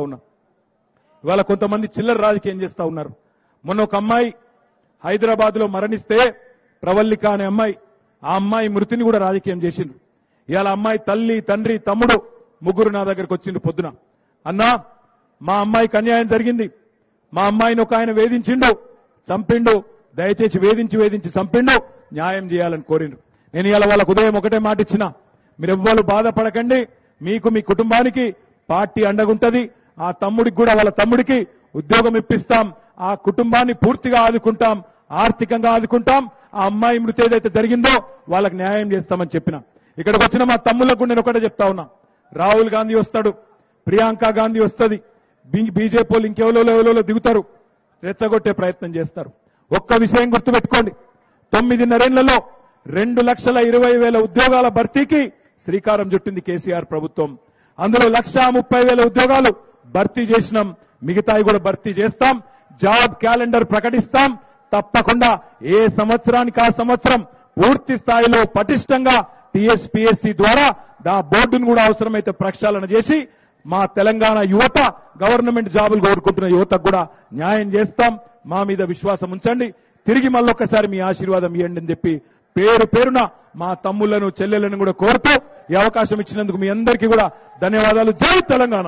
ఉన్నా. ఇవాళ కొంతమంది చిల్లర రాజకీయం చేస్తా ఉన్నారు. మొన్న ఒక అమ్మాయి హైదరాబాద్లో మరణిస్తే ప్రవల్లిక అనే అమ్మాయి ఆ అమ్మాయి మృతిని కూడా రాజకీయం చేసిండ్రు ఇవాళ అమ్మాయి తల్లి తండ్రి తమ్ముడు ముగ్గురు నా దగ్గరకు వచ్చిండు పొద్దున. అన్నా మా అమ్మాయికి అన్యాయం జరిగింది. మా అమ్మాయిని ఒక ఆయన వేధించిండు చంపిండు. దయచేసి వేధించి వేధించి చంపిండు. న్యాయం చేయాలని కోరిండు నేను ఇవాళ వాళ్ళకు ఉదయం ఒకటే మాట ఇచ్చిన. మీరెవ్వరు బాధపడకండి. మీకు మీ కుటుంబానికి పార్టీ అండగుంటది. ఆ తమ్ముడికి కూడా వాళ్ళ తమ్ముడికి ఉద్యోగం ఇప్పిస్తాం. ఆ కుటుంబాన్ని పూర్తిగా ఆదుకుంటాం. ఆర్థికంగా ఆదుకుంటాం. ఆ అమ్మాయి మృతి ఏదైతే జరిగిందో వాళ్ళకి న్యాయం చేస్తామని చెప్పిన. ఇక్కడికి వచ్చిన మా తమ్ముళ్ళకు నేను ఒకటే చెప్తా ఉన్నా. రాహుల్ గాంధీ వస్తాడు. ప్రియాంక గాంధీ వస్తుంది. బీజేపీ వాళ్ళు ఇంకెవరో ఎవరో దిగుతారు. రెచ్చగొట్టే ప్రయత్నం చేస్తారు. ఒక్క విషయం గుర్తుపెట్టుకోండి. తొమ్మిదిన్నరేళ్ళలో రెండు లక్షల ఇరవై వేల ఉద్యోగాల భర్తీకి శ్రీకారం చుట్టింది కేసీఆర్ ప్రభుత్వం. అందులో లక్షా ముప్పై వేల ఉద్యోగాలు భర్తీ చేసినాం మిగతాయి కూడా భర్తీ చేస్తాం జాబ్ క్యాలెండర్ ప్రకటిస్తాం తప్పకుండా ఏ సంవత్సరానికి ఆ సంవత్సరం పూర్తి స్థాయిలో పటిష్టంగా టీఎస్పీఎస్సీ ద్వారా దా బోర్డును కూడా అవసరమైతే ప్రక్షాళన చేసి మా తెలంగాణ యువత గవర్నమెంట్ జాబులు కోరుకుంటున్న యువతకు కూడా న్యాయం చేస్తాం. మా మీద విశ్వాసం ఉంచండి. తిరిగి మళ్ళొక్కసారి మీ ఆశీర్వాదం ఇవ్వండి అని చెప్పి పేరు పేరున మా తమ్ముళ్ళను చెల్లెలను కూడా కోరుతూ ఈ అవకాశం ఇచ్చినందుకు మీ అందరికీ కూడా ధన్యవాదాలు. జై తెలంగాణ!